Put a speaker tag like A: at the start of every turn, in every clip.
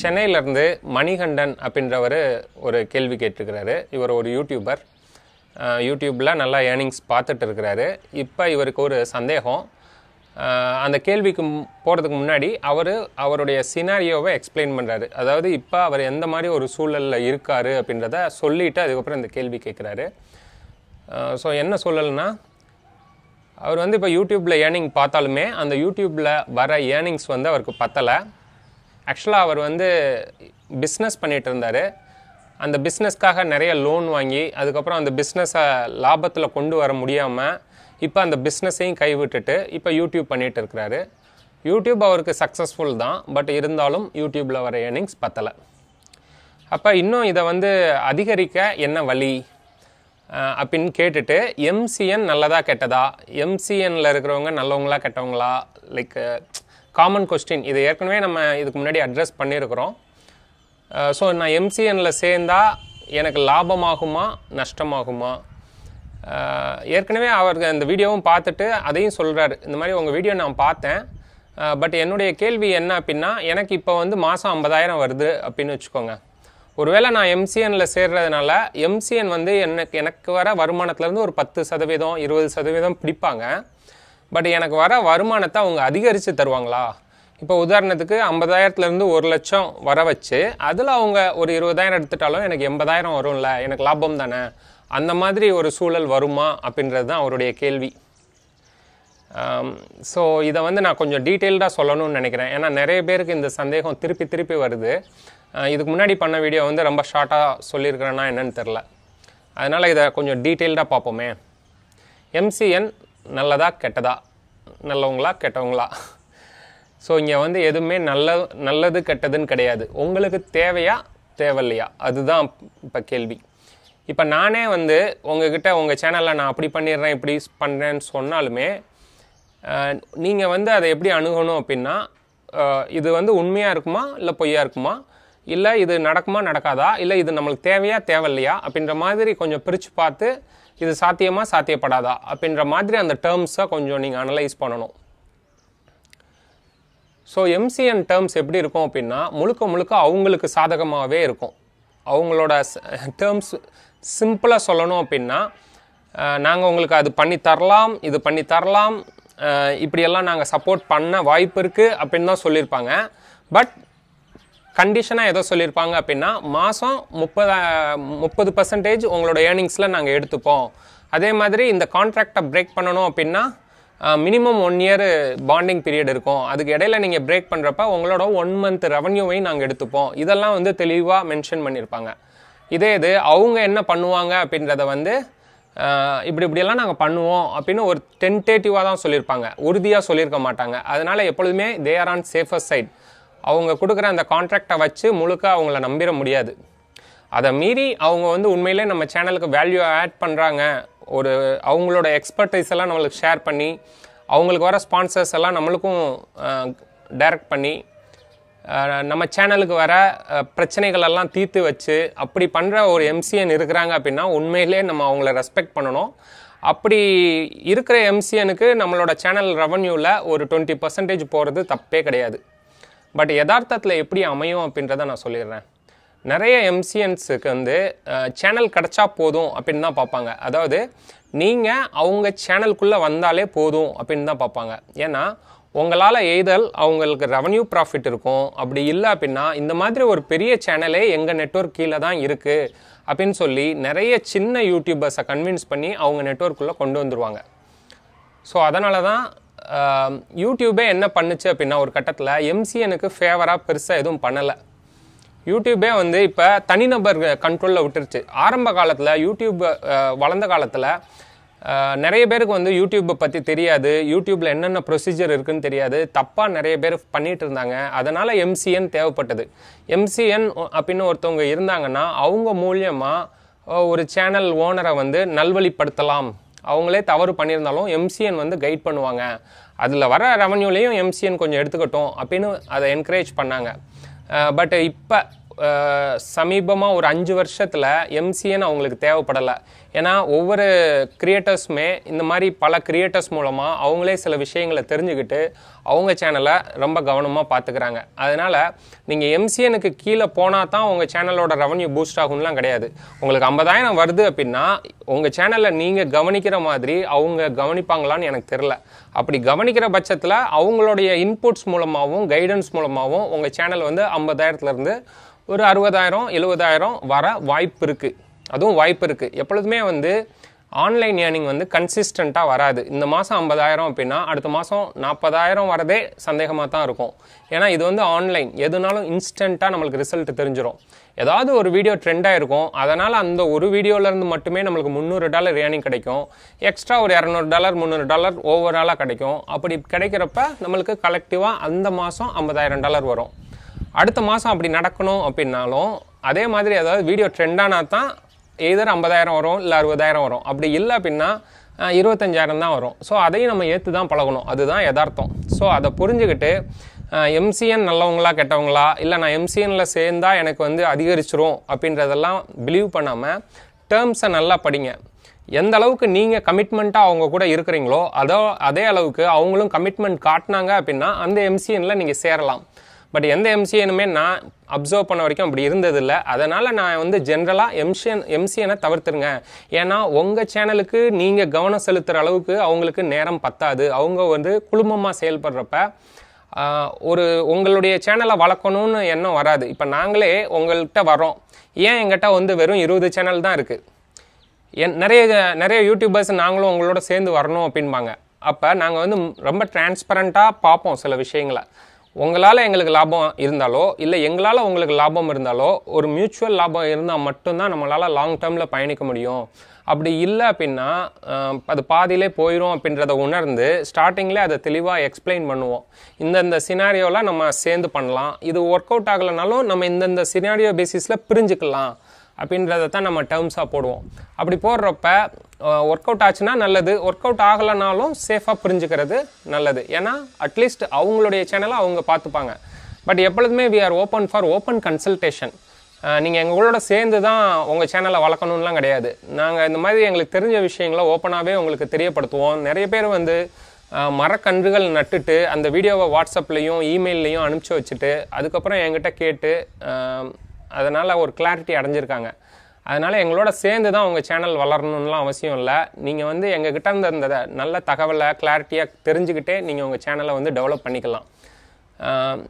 A: சென்னையிலேருந்து மணிகண்டன் அப்படின்றவர் ஒரு கேள்வி கேட்டிருக்கிறாரு. இவர் ஒரு யூடியூபர் யூடியூப்பில் நல்லா ஏர்னிங்ஸ் பார்த்துட்டு இருக்கிறாரு. இப்போ இவருக்கு ஒரு சந்தேகம். அந்த கேள்விக்கு போகிறதுக்கு முன்னாடி அவர் அவருடைய சினாரியோவை எக்ஸ்பிளைன் பண்ணுறாரு அதாவது இப்போ அவர் எந்த மாதிரி ஒரு சூழலில் இருக்கார் அப்படின்றத சொல்லிவிட்டு அதுக்கப்புறம் இந்த கேள்வி கேட்குறாரு ஸோ என்ன சூழல்னா அவர் வந்து இப்போ யூடியூப்பில் ஏர்னிங் பார்த்தாலுமே அந்த யூடியூப்பில் வர ஏர்னிங்ஸ் வந்து அவருக்கு பத்தலை. ஆக்சுவலாக அவர் வந்து பிஸ்னஸ் பண்ணிகிட்டு இருந்தார். அந்த பிஸ்னஸ்க்காக நிறைய லோன் வாங்கி அதுக்கப்புறம் அந்த பிஸ்னஸை லாபத்தில் கொண்டு வர முடியாமல் இப்போ அந்த பிஸ்னஸையும் கைவிட்டுட்டு இப்போ யூடியூப் பண்ணிகிட்டு இருக்கிறாரு. யூடியூப் அவருக்கு சக்ஸஸ்ஃபுல் தான் பட் இருந்தாலும் யூடியூப்பில் வர ஏர்னிங்ஸ் பத்தலை. அப்போ இன்னும் இதை வந்து அதிகரிக்க என்ன வழி? அப்படின்னு கேட்டுட்டு எம்சிஎன் நல்லதா கெட்டதா? எம்சிஎனில் இருக்கிறவங்க நல்லவங்களா கெட்டவங்களா? லைக் காமன் கொஸ்டின் இது ஏற்கனவே நம்ம இதுக்கு முன்னாடி அட்ரஸ் பண்ணியிருக்கிறோம். ஸோ நான் எம்சிஎனில் சேர்ந்தா எனக்கு லாபமாகுமா நஷ்டமாகுமா? ஏற்கனவே அவருக்கு அந்த வீடியோவும் பார்த்துட்டு அதையும் சொல்கிறாரு இந்த மாதிரி உங்கள் வீடியோ நான் பார்த்தேன். பட் என்னுடைய கேள்வி என்ன அப்படின்னா எனக்கு இப்போ வந்து மாதம் ஐம்பதாயிரம் வருது அப்படின்னு வச்சுக்கோங்க. ஒருவேளை நான் எம்சிஎனில் சேர்றதுனால எம்சிஎன் வந்து எனக்கு எனக்கு வர வருமானத்துலேருந்து ஒரு பத்து சதவீதம் இருபது சதவீதம் பிடிப்பாங்க. பட் எனக்கு வர வருமானத்தை அவங்க அதிகரித்து தருவாங்களா? இப்போ உதாரணத்துக்கு ஐம்பதாயிரத்துலேருந்து ஒரு லட்சம் வர வச்சு அதில் அவங்க ஒரு இருபதாயிரம் எடுத்துட்டாலும் எனக்கு எண்பதாயிரம் வரும்ல எனக்கு லாபம் தானே? அந்த மாதிரி ஒரு சூழல் வருமா அப்படின்றது தான் அவருடைய கேள்வி. ஸோ இதை வந்து நான் கொஞ்சம் டீட்டெயில்டாக சொல்லணும்னு நினைக்கிறேன். ஏன்னா நிறைய பேருக்கு இந்த சந்தேகம் திருப்பி திருப்பி வருது. இதுக்கு முன்னாடி பண்ண வீடியோ வந்து ரொம்ப ஷார்ட்டாக சொல்லியிருக்கிறேன்னா என்னன்னு தெரில அதனால் இதை கொஞ்சம் டீட்டெயில்டாக பார்ப்போமே. எம்சிஎன் நல்லதா கெட்டதா? நல்லவங்களா கெட்டவங்களா? ஸோ இங்கே வந்து எதுவுமே நல்ல நல்லது கெட்டதுன்னு கிடையாது. உங்களுக்கு தேவையா தேவையில்லையா? அதுதான் இப்போ கேள்வி. இப்போ நானே வந்து உங்ககிட்ட உங்கள் சேனலில் நான் அப்படி பண்ணிடுறேன் இப்படி பண்ணுறேன்னு சொன்னாலுமே நீங்கள் வந்து அதை எப்படி அணுகணும் அப்படின்னா இது வந்து உண்மையாக இருக்குமா இல்லை பொய்யா இருக்குமா? இல்லை இது நடக்குமா நடக்காதா? இல்லை இது நம்மளுக்கு தேவையா தேவையில்லையா? அப்படின்ற மாதிரி கொஞ்சம் பிரித்து பார்த்து இது சாத்தியமா சாத்தியப்படாதா? அப்படின்ற மாதிரி அந்த டேர்ம்ஸை கொஞ்சம் நீங்கள் அனலைஸ் பண்ணணும். ஸோ எம்சிஎன் டேர்ம்ஸ் எப்படி இருக்கும் அப்படின்னா முழுக்க முழுக்க அவங்களுக்கு சாதகமாகவே இருக்கும். அவங்களோட டேர்ம்ஸ் சிம்பிளாக சொல்லணும் அப்படின்னா நாங்கள் உங்களுக்கு அது பண்ணி தரலாம் இது பண்ணி தரலாம் இப்படியெல்லாம் நாங்கள் சப்போர்ட் பண்ண வாய்ப்பு இருக்குது அப்படின்னு தான் சொல்லியிருப்பாங்க. பட் கண்டிஷனாக எதோ சொல்லியிருப்பாங்க அப்படின்னா மாதம் முப்பது முப்பது பர்சன்டேஜ் உங்களோட ஏர்னிங்ஸில் நாங்கள் எடுத்துப்போம். அதே மாதிரி இந்த கான்ட்ராக்டை பிரேக் பண்ணணும் அப்படின்னா minimum one year bonding period இருக்கும். அதுக்கு இடையில நீங்கள் பிரேக் பண்ணுறப்ப உங்களோட ஒன் மந்த் ரெவன்யூவையும் நாங்கள் எடுத்துப்போம். இதெல்லாம் வந்து தெளிவாக மென்ஷன் பண்ணியிருப்பாங்க. இதே இது அவங்க என்ன பண்ணுவாங்க அப்படின்றத வந்து இப்படி இப்படியெல்லாம் நாங்கள் பண்ணுவோம் அப்படின்னு ஒரு டென்டேட்டிவாக தான் சொல்லியிருப்பாங்க. உறுதியாக சொல்லியிருக்க மாட்டாங்க. அதனால் எப்பொழுதுமே they are on safer side அவங்க கொடுக்குற அந்த கான்ட்ராக்டை வச்சு முழுக்க அவங்கள நம்பிட முடியாது. அதை மீறி அவங்க வந்து உண்மையிலே நம்ம சேனலுக்கு வேல்யூ ஆட் பண்ணுறாங்க ஒரு அவங்களோட எக்ஸ்பர்டைஸ் எல்லாம் நம்மளுக்கு ஷேர் பண்ணி அவங்களுக்கு வர ஸ்பான்சர்ஸ் எல்லாம் நம்மளுக்கும் டைரக்ட் பண்ணி நம்ம சேனலுக்கு வர அஹ், பிரச்சனைகள் எல்லாம் தீர்த்து வச்சு அப்படி பண்ணுற ஒரு எம்சிஎன் இருக்கிறாங்க அப்படின்னா உண்மையிலே நம்ம அவங்கள ரெஸ்பெக்ட் பண்ணணும். அப்படி இருக்கிற எம்சிஎனுக்கு நம்மளோட சேனல் ரெவன்யூவில் ஒரு டுவெண்ட்டி பர்சன்டேஜ் போகிறது தப்பே கிடையாது. பட் யதார்த்தத்தில் எப்படி அமையும் அப்படின்றத நான் சொல்லிடுறேன். நிறைய எம்சிஎன்ஸுக்கு வந்து சேனல் கிடச்சா போதும் அப்படின்னு தான் பார்ப்பாங்க. அதாவது நீங்கள் அவங்க சேனலுக்குள்ளே வந்தாலே போதும் அப்படின்னு தான் பார்ப்பாங்க. ஏன்னா உங்களால் எய்தல் அவங்களுக்கு ரெவன்யூ ப்ராஃபிட் இருக்கும். அப்படி இல்லை அப்படின்னா இந்த மாதிரி ஒரு பெரிய சேனலே எங்கள் நெட்வொர்க் கீழே தான் இருக்குது அப்படின்னு சொல்லி நிறைய சின்ன யூடியூபர்ஸை கன்வின்ஸ் பண்ணி அவங்க நெட்வொர்க்குள்ளே கொண்டு வந்துடுவாங்க ஸோ அதனால தான் யூடியூபே என்ன பண்ணுச்சு அப்படின்னா ஒரு கட்டத்தில் எம்சிஎனுக்கு ஃபேவராக பெருசாக எதுவும் பண்ணலை. யூடியூபே வந்து இப்போ தனிநபர் கண்ட்ரோலில் விட்டுருச்சு. ஆரம்ப காலத்தில் யூடியூப் வளர்ந்த காலத்தில் நிறைய பேருக்கு வந்து யூடியூப்பை பற்றி தெரியாது. யூடியூப்பில் என்னென்ன ப்ரொசீஜர் இருக்குன்னு தெரியாது. தப்பாக நிறைய பேர் பண்ணிகிட்டு இருந்தாங்க. அதனால் எம்சிஎன் தேவைப்பட்டது. எம்சிஎன் அப்படின்னு ஒருத்தவங்க இருந்தாங்கன்னா அவங்க மூலியமாக ஒரு சேனல் ஓனரை வந்து நல்வழிப்படுத்தலாம். அவங்களே தவறு பண்ணியிருந்தாலும் எம்சிஎன் வந்து கைட் பண்ணுவாங்க. அதில் வர ரெவன்யூலையும் எம்சிஎன் கொஞ்சம் எடுத்துக்கட்டும் அப்படின்னு அதை என்கரேஜ் பண்ணாங்க. பட் இப்போ சமீபமாக ஒரு அஞ்சு வருஷத்தில் எம்சிஎன் அவங்களுக்கு தேவைப்படலை. ஏன்னா ஒவ்வொரு கிரியேட்டர்ஸுமே இந்த மாதிரி பல கிரியேட்டர்ஸ் மூலமாக அவங்களே சில விஷயங்களை தெரிஞ்சுக்கிட்டு அவங்க சேனலை ரொம்ப கவனமாக பார்த்துக்கிறாங்க அதனால் நீங்கள் எம்சிஎனுக்கு கீழே போனால் தான் உங்கள் சேனலோட ரெவன்யூ பூஸ்ட் ஆகும்லாம் கிடையாது. உங்களுக்கு ஐம்பதாயிரம் வருது அப்படின்னா உங்கள் சேனலை நீங்கள் கவனிக்கிற மாதிரி அவங்க கவனிப்பாங்களான்னு எனக்கு தெரில அப்படி கவனிக்கிற பட்சத்தில் அவங்களுடைய இன்புட்ஸ் மூலமாகவும் கைடன்ஸ் மூலமாகவும் உங்கள் சேனல் வந்து ஐம்பதாயிரத்துலேருந்து ஒரு அறுபதாயிரம் எழுபதாயிரம் வர வாய்ப்பு இருக்குது அதுவும் வாய்ப்பு இருக்குது எப்பொழுதுமே வந்து ஆன்லைன் ஏர்னிங் வந்து கன்சிஸ்டண்ட்டாக வராது. இந்த மாதம் ஐம்பதாயிரம் அப்படின்னா அடுத்த மாதம் நாற்பதாயிரம் வரதே சந்தேகமாக தான் இருக்கும். ஏன்னா இது வந்து ஆன்லைன் எதுனாலும் இன்ஸ்டண்ட்டாக நம்மளுக்கு ரிசல்ட் தெரிஞ்சிடும் ஏதாவது ஒரு வீடியோ ட்ரெண்டாக இருக்கும் அதனால் அந்த ஒரு வீடியோலேருந்து மட்டுமே நம்மளுக்கு முந்நூறு டாலர் ஏர்னிங் கிடைக்கும். எக்ஸ்ட்ரா ஒரு இரநூறு டாலர் முந்நூறு டாலர் ஓவராலாக கிடைக்கும். அப்படி கிடைக்கிறப்ப நம்மளுக்கு கலெக்டிவாக அந்த மாதம் ஐம்பதாயிரம் டாலர் வரும். அடுத்த மாதம் அப்படி நடக்கணும் அப்படின்னாலும் அதே மாதிரி ஏதாவது வீடியோ ட்ரெண்டானா தான் எதர் ஐம்பதாயிரம் வரும் இல்லை அறுபதாயிரம் வரும். அப்படி இல்லை அப்படின்னா இருபத்தஞ்சாயிரம் தான் வரும். ஸோ அதையும் நம்ம ஏற்று தான் பழகணும். அதுதான் யதார்த்தம். ஸோ அதை புரிஞ்சுக்கிட்டு எம்சிஎன் நல்லவங்களா கெட்டவங்களா இல்லை நான் எம்சிஎனில் சேர்ந்தா எனக்கு வந்து அதிகரிச்சிரும் அப்படின்றதெல்லாம் பிலீவ் பண்ணாமல் டேர்ம்ஸை நல்லா படிங்க. எந்த அளவுக்கு நீங்கள் கமிட்மெண்ட்டாக அவங்க கூட இருக்கிறீங்களோ அதோ அதே அளவுக்கு அவங்களும் கமிட்மெண்ட் காட்டினாங்க அப்படின்னா அந்த எம்சிஎனில் நீங்கள் சேரலாம். பட் எந்த எம்சிஎனுமே நான் அப்சர்வ் பண்ண வரைக்கும் அப்படி இருந்ததில்ல. அதனால் நான் வந்து ஜென்ரலாக எம்சிஎன் எம்சிஎனை தவிர்த்துருங்க. ஏன்னா உங்கள் சேனலுக்கு நீங்கள் கவனம் செலுத்துகிற அளவுக்கு அவங்களுக்கு நேரம் பத்தாது. அவங்க வந்து குழுமமாக செயல்படுறப்ப ஒரு உங்களுடைய சேனலை வளர்க்கணும்னு எண்ணம் வராது. இப்போ நாங்களே உங்கள்கிட்ட வரோம் ஏன் எங்கிட்ட வந்து வெறும் இருபது சேனல் தான் இருக்குது என் நிறைய நிறைய யூடியூபர்ஸ் நாங்களும் உங்களோட சேர்ந்து வரணும் அப்படின்பாங்க அப்போ நாங்கள் வந்து ரொம்ப டிரான்ஸ்பரண்ட்டாக பார்ப்போம் சில விஷயங்களை. உங்களால் எங்களுக்கு லாபம் இருந்தாலோ இல்லை எங்களால் உங்களுக்கு லாபம் இருந்தாலோ ஒரு மியூச்சுவல் லாபம் இருந்தால் மட்டும்தான் நம்மளால் லாங் டேர்மில் பயணிக்க முடியும். அப்படி இல்லை அப்படின்னா அது பாதியிலே போயிடும் அப்படின்றத உணர்ந்து ஸ்டார்டிங்லேயே அதை தெளிவாக எக்ஸ்பிளைன் பண்ணுவோம். இந்தந்த சினாரியோலாம் நம்ம சேர்ந்து பண்ணலாம். இது ஒர்க் அவுட் ஆகலைனாலும் நம்ம இந்தந்த சினாரியோ பேசிஸில் பிரிஞ்சுக்கலாம். அப்படின்றத தான் நம்ம டேர்ம்ஸாக போடுவோம். அப்படி போடுறப்ப ஒர்க் அவுட் ஆச்சுன்னா நல்லது. ஒர்க் அவுட் ஆகலைனாலும் சேஃபாக புரிஞ்சுக்கிறது நல்லது. ஏன்னா அட்லீஸ்ட் அவங்களுடைய சேனலை அவங்க பார்த்துப்பாங்க. பட் எப்பொழுதுமே we are open for open consultation நீங்கள் எங்களோட சேர்ந்து தான் உங்கள் சேனலை வளர்க்கணும்லாம் கிடையாது. நாங்கள் இந்த மாதிரி எங்களுக்கு தெரிஞ்ச விஷயங்களை ஓப்பனாகவே உங்களுக்கு தெரியப்படுத்துவோம். நிறைய பேர் வந்து மரக்கன்றுகள் நட்டுட்டு அந்த வீடியோவை வாட்ஸ்அப்லேயும் இமெயிலையும் அனுப்பிச்சி வச்சுட்டு அதுக்கப்புறம் என்கிட்ட கேட்டு அதனால் ஒரு கிளாரிட்டி அடைஞ்சிருக்காங்க. அதனால் எங்களோட சேர்ந்து தான் உங்கள் சேனல் வளரணும்லாம் அவசியம் இல்லை. நீங்கள் வந்து எங்ககிட்ட இருந்த அந்த நல்ல தகவலை கிளாரிட்டியாக தெரிஞ்சுக்கிட்டே நீங்கள் உங்கள் சேனலை வந்து டெவலப் பண்ணிக்கலாம்.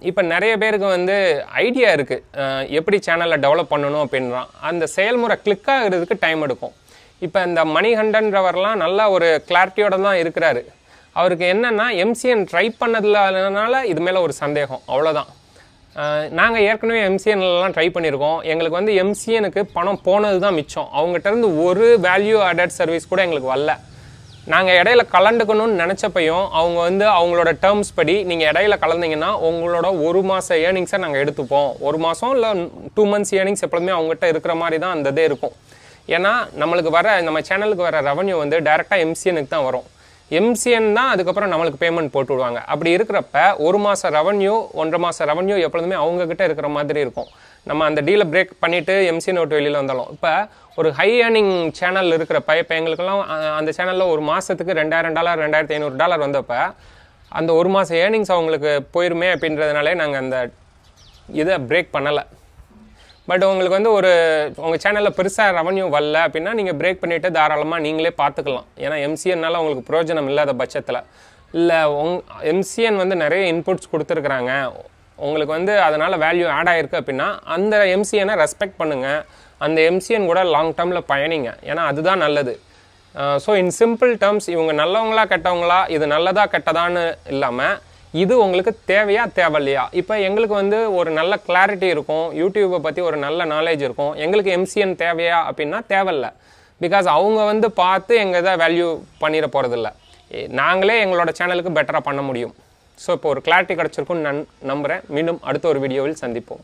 A: இப்போ நிறைய பேருக்கு வந்து ஐடியா இருக்குது எப்படி சேனலை டெவலப் பண்ணணும் அப்படின்றான் அந்த செயல்முறை கிளிக் ஆகிறதுக்கு டைம் எடுக்கும். இப்போ இந்த மணிகண்டன்றவர்லாம் நல்ல ஒரு கிளாரிட்டியோட தான் இருக்கிறாரு. அவருக்கு என்னென்னா எம்சிஎன் ட்ரை பண்ணதுலனால இது மேலே ஒரு சந்தேகம். அவ்வளோதான் நாங்கள் ஏற்கனவே எம்சிஎன்லாம் ட்ரை பண்ணியிருக்கோம் எங்களுக்கு வந்து எம்சிஎனுக்கு பணம் போனது தான் மிச்சம். அவங்ககிட்ட இருந்து ஒரு வேல்யூ ஆடட் சர்வீஸ் கூட எங்களுக்கு வரல. நாங்கள் இடையில கலந்துக்கணும்னு நினச்சப்பையும் அவங்க வந்து அவங்களோட டேர்ம்ஸ் படி நீங்கள் இடையில கலந்தீங்கன்னா உங்களோட ஒரு மாத ஏர்னிங்ஸை நாங்கள் எடுத்துப்போம். ஒரு மாதம் இல்லை டூ மந்த்ஸ் ஏர்னிங்ஸ் எப்பொழுதுமே அவங்ககிட்ட இருக்கிற மாதிரி தான் அந்த இதே இருக்கும். ஏன்னா நம்மளுக்கு வர நம்ம சேனலுக்கு வர ரெவன்யூ வந்து டைரெக்டாக எம்சிஎனுக்கு தான் வரும். எம்சிஎன் தான் அதுக்கப்புறம் நம்மளுக்கு பேமெண்ட் போட்டு விடுவாங்க. அப்படி இருக்கிறப்ப ஒரு மாதம் ரெவன்யூ ஒன்றரை மாதம் ரெவன்யூ எப்பொழுதுமே அவங்கக்கிட்ட இருக்கிற மாதிரி இருக்கும். நம்ம அந்த டீலை பிரேக் பண்ணிவிட்டு எம்சிஎன் விட்டு வெளியில் வந்தாலும். இப்போ ஒரு ஹை ஏர்னிங் சேனல் இருக்கிறப்ப இப்போ எங்களுக்கெல்லாம் அந்த சேனலில் ஒரு மாதத்துக்கு ரெண்டாயிரம் டாலர் ரெண்டாயிரத்தி ஐநூறு டாலர் வந்தப்போ அந்த ஒரு மாதம் ஏர்னிங்ஸ் அவங்களுக்கு போயிருமே அப்படின்றதுனாலே நாங்கள் அந்த இதை பிரேக் பண்ணலை. பட் உங்களுக்கு வந்து ஒரு உங்கள் சேனலில் பெருசாக ரெவன்யூ வரல அப்படின்னா நீங்கள் பிரேக் பண்ணிவிட்டு தாராளமாக நீங்களே பார்த்துக்கலாம். ஏன்னா எம்சிஎன்னால உங்களுக்கு பிரயோஜனம் இல்லாத பட்சத்தில். இல்லை உங் எம்சிஎன் வந்து நிறைய இன்புட்ஸ் கொடுத்துருக்குறாங்க. உங்களுக்கு வந்து அதனால் வேல்யூ ஆட் ஆகிருக்கு அப்படின்னா அந்த எம்சிஎனை ரெஸ்பெக்ட் பண்ணுங்கள் அந்த எம்சிஎன் கூட லாங் டேர்மில் பயணிங்க. ஏன்னா அதுதான் நல்லது. ஸோ இன் சிம்பிள் டேர்ம்ஸ் இவங்க நல்லவங்களா கெட்டவங்களா இது நல்லதா கெட்டதான்னு இல்லாமல் இது உங்களுக்கு தேவையா தேவையில்லையா? இப்போ எங்களுக்கு வந்து ஒரு நல்ல கிளாரிட்டி இருக்கும். யூடியூப்பை பற்றி ஒரு நல்ல நாலேஜ் இருக்கும். எங்களுக்கு எம்சிஎன் தேவையா அப்படின்னா தேவையில்ல. பிகாஸ் அவங்க வந்து பார்த்து எங்கள் இதை வேல்யூ பண்ணிட போகிறதில்ல நாங்களே எங்களோட சேனலுக்கு பெட்டராக பண்ண முடியும். ஸோ இப்போ ஒரு கிளாரிட்டி கிடச்சிருக்குன்னு நான் நம்புகிறேன் மீண்டும் அடுத்த ஒரு வீடியோவில் சந்திப்போம்.